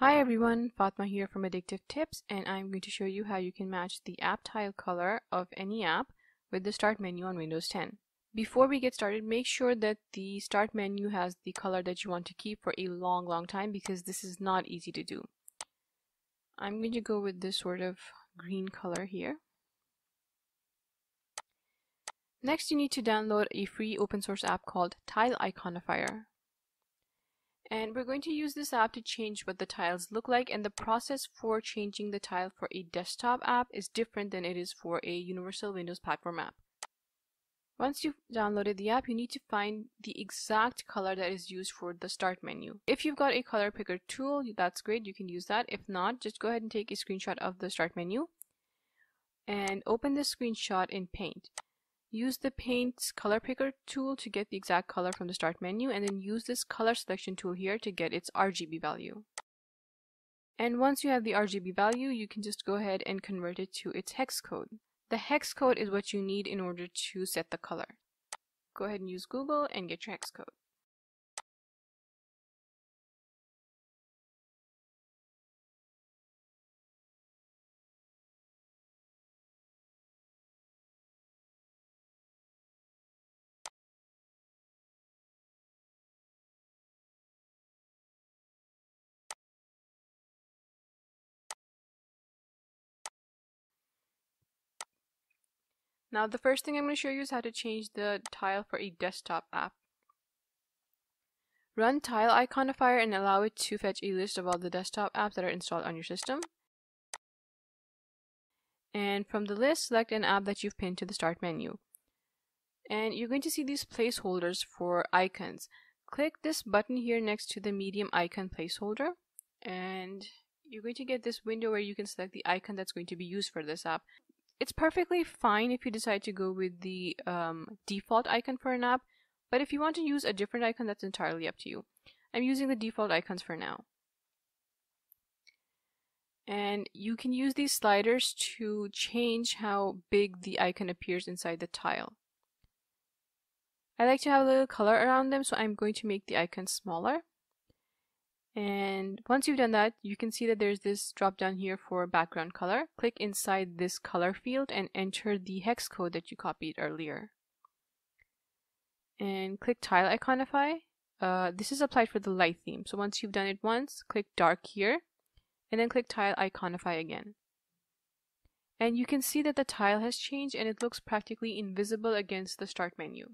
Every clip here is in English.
Hi everyone, Fatma here from Addictive Tips and I'm going to show you how you can match the app tile color of any app with the start menu on Windows 10. Before we get started, make sure that the start menu has the color that you want to keep for a long, long time because this is not easy to do. I'm going to go with this sort of green color here. Next, you need to download a free open source app called Tile Iconifier. And we're going to use this app to change what the tiles look like and the process for changing the tile for a desktop app is different than it is for a universal Windows platform app. Once you've downloaded the app, you need to find the exact color that is used for the start menu. If you've got a color picker tool, that's great, you can use that. If not, just go ahead and take a screenshot of the start menu and open the screenshot in Paint. Use the Paint's color picker tool to get the exact color from the start menu and then use this color selection tool here to get its RGB value. And once you have the RGB value, you can just go ahead and convert it to its hex code. The hex code is what you need in order to set the color. Go ahead and use Google and get your hex code. Now the first thing I'm going to show you is how to change the tile for a desktop app. Run Tile Iconifier and allow it to fetch a list of all the desktop apps that are installed on your system. And from the list, select an app that you've pinned to the start menu. And you're going to see these placeholders for icons. Click this button here next to the medium icon placeholder and you're going to get this window where you can select the icon that's going to be used for this app it's perfectly fine if you decide to go with the um, default icon for an app, but if you want to use a different icon, that's entirely up to you. I'm using the default icons for now. And you can use these sliders to change how big the icon appears inside the tile. I like to have a little color around them, so I'm going to make the icon smaller. And once you've done that, you can see that there's this drop down here for background color. Click inside this color field and enter the hex code that you copied earlier. And click Tile Iconify. Uh, this is applied for the light theme. So once you've done it once, click Dark here, and then click Tile Iconify again. And you can see that the tile has changed and it looks practically invisible against the Start menu.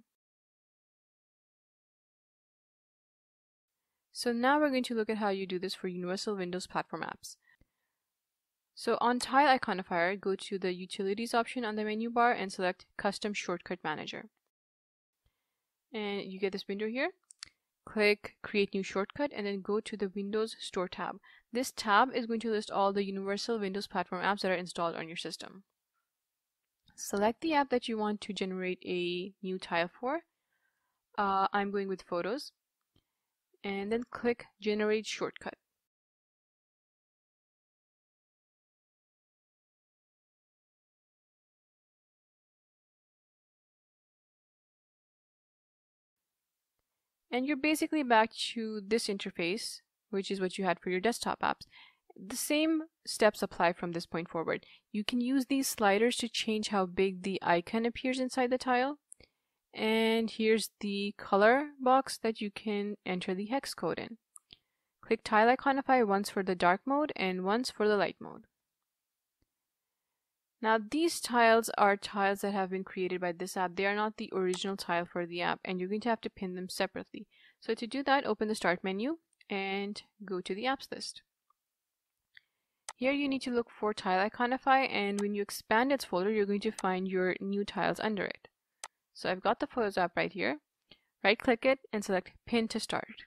So now we're going to look at how you do this for Universal Windows Platform apps. So on Tile Iconifier, go to the Utilities option on the menu bar and select Custom Shortcut Manager. And you get this window here. Click Create New Shortcut and then go to the Windows Store tab. This tab is going to list all the Universal Windows Platform apps that are installed on your system. Select the app that you want to generate a new tile for. Uh, I'm going with Photos and then click generate shortcut. And you're basically back to this interface, which is what you had for your desktop apps. The same steps apply from this point forward. You can use these sliders to change how big the icon appears inside the tile and here's the color box that you can enter the hex code in. Click Tile Iconify once for the dark mode and once for the light mode. Now these tiles are tiles that have been created by this app. They are not the original tile for the app and you're going to have to pin them separately. So to do that, open the Start menu and go to the apps list. Here you need to look for Tile Iconify and when you expand its folder, you're going to find your new tiles under it. So I've got the Photos app right here. Right click it and select Pin to start.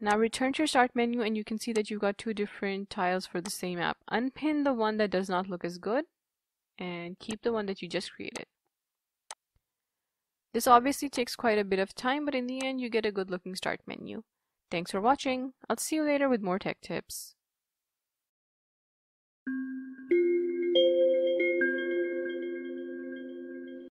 Now return to your start menu and you can see that you've got two different tiles for the same app. Unpin the one that does not look as good and keep the one that you just created. This obviously takes quite a bit of time, but in the end you get a good looking start menu. Thanks for watching. I'll see you later with more tech tips.